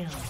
kill.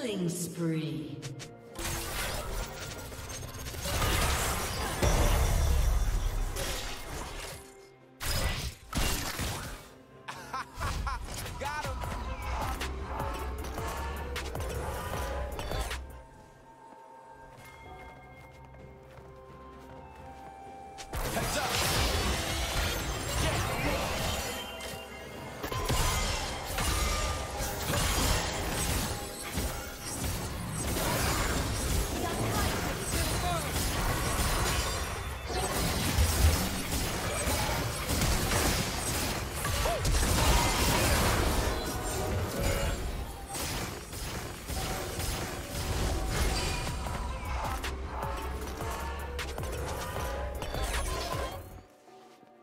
Killing spree.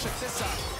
Check this out.